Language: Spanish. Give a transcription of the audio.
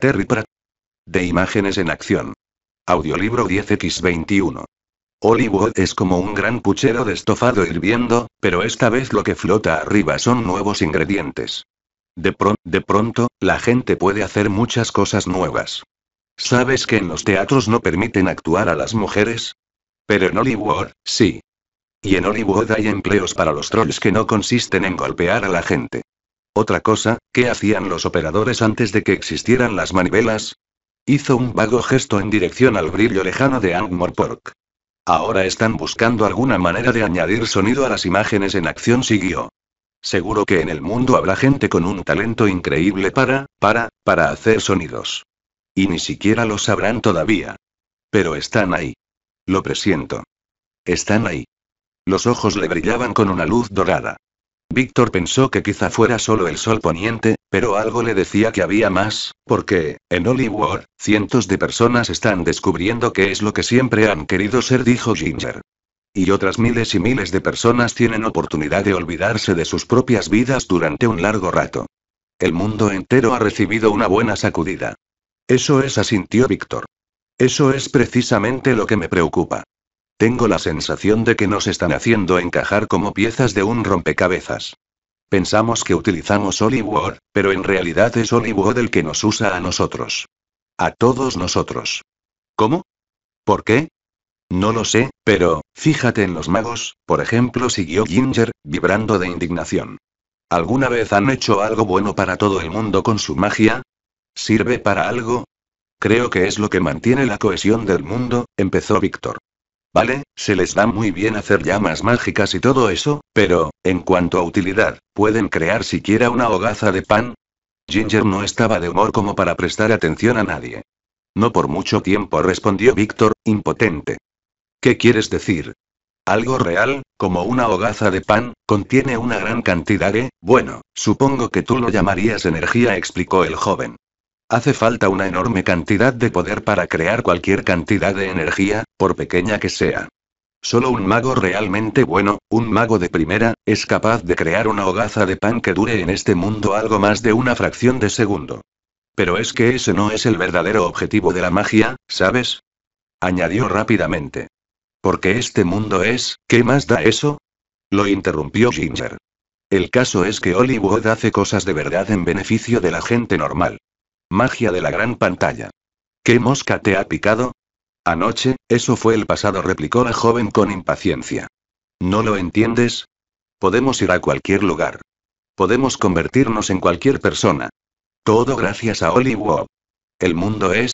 Terry Pratt. De imágenes en acción. Audiolibro 10x21. Hollywood es como un gran puchero de estofado hirviendo, pero esta vez lo que flota arriba son nuevos ingredientes. De, de pronto, la gente puede hacer muchas cosas nuevas. ¿Sabes que en los teatros no permiten actuar a las mujeres? Pero en Hollywood, sí. Y en Hollywood hay empleos para los trolls que no consisten en golpear a la gente. Otra cosa, ¿qué hacían los operadores antes de que existieran las manivelas? Hizo un vago gesto en dirección al brillo lejano de Angmorpork. Ahora están buscando alguna manera de añadir sonido a las imágenes en acción, siguió. Seguro que en el mundo habrá gente con un talento increíble para, para, para hacer sonidos. Y ni siquiera lo sabrán todavía. Pero están ahí. Lo presiento. Están ahí. Los ojos le brillaban con una luz dorada. Víctor pensó que quizá fuera solo el sol poniente, pero algo le decía que había más, porque, en Hollywood, cientos de personas están descubriendo qué es lo que siempre han querido ser, dijo Ginger. Y otras miles y miles de personas tienen oportunidad de olvidarse de sus propias vidas durante un largo rato. El mundo entero ha recibido una buena sacudida. Eso es, asintió Víctor. Eso es precisamente lo que me preocupa. Tengo la sensación de que nos están haciendo encajar como piezas de un rompecabezas. Pensamos que utilizamos Hollywood, pero en realidad es Hollywood el que nos usa a nosotros. A todos nosotros. ¿Cómo? ¿Por qué? No lo sé, pero, fíjate en los magos, por ejemplo, siguió Ginger, vibrando de indignación. ¿Alguna vez han hecho algo bueno para todo el mundo con su magia? ¿Sirve para algo? Creo que es lo que mantiene la cohesión del mundo, empezó Víctor. Vale, se les da muy bien hacer llamas mágicas y todo eso, pero, en cuanto a utilidad, ¿pueden crear siquiera una hogaza de pan? Ginger no estaba de humor como para prestar atención a nadie. No por mucho tiempo respondió Víctor, impotente. ¿Qué quieres decir? Algo real, como una hogaza de pan, contiene una gran cantidad de, bueno, supongo que tú lo llamarías energía, explicó el joven. Hace falta una enorme cantidad de poder para crear cualquier cantidad de energía, por pequeña que sea. Solo un mago realmente bueno, un mago de primera, es capaz de crear una hogaza de pan que dure en este mundo algo más de una fracción de segundo. Pero es que ese no es el verdadero objetivo de la magia, ¿sabes? Añadió rápidamente. Porque este mundo es, ¿qué más da eso? Lo interrumpió Ginger. El caso es que Hollywood hace cosas de verdad en beneficio de la gente normal. Magia de la gran pantalla. ¿Qué mosca te ha picado? Anoche, eso fue el pasado, replicó la joven con impaciencia. ¿No lo entiendes? Podemos ir a cualquier lugar. Podemos convertirnos en cualquier persona. Todo gracias a Hollywood. El mundo es,